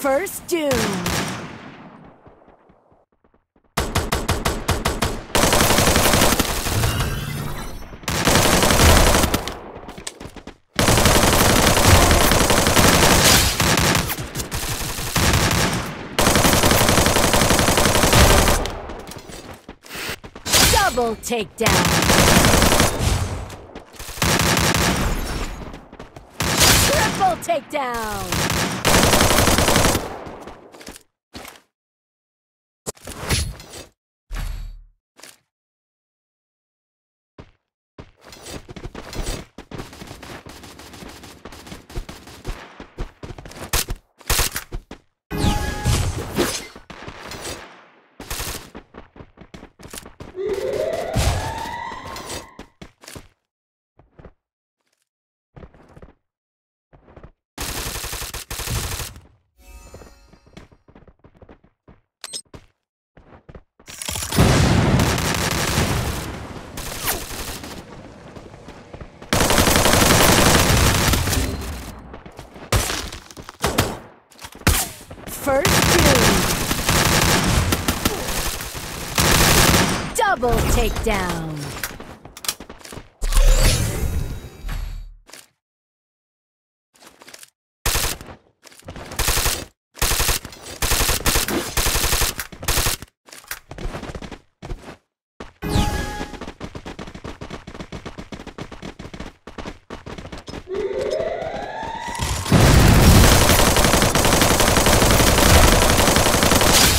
First Doom. Double takedown. Triple takedown. First Doom. Double takedown.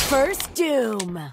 First Doom.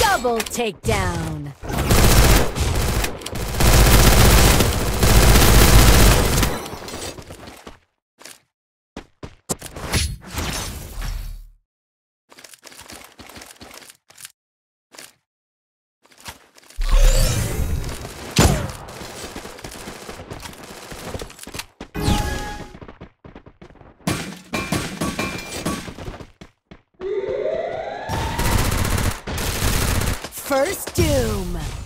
Double takedown. First Doom.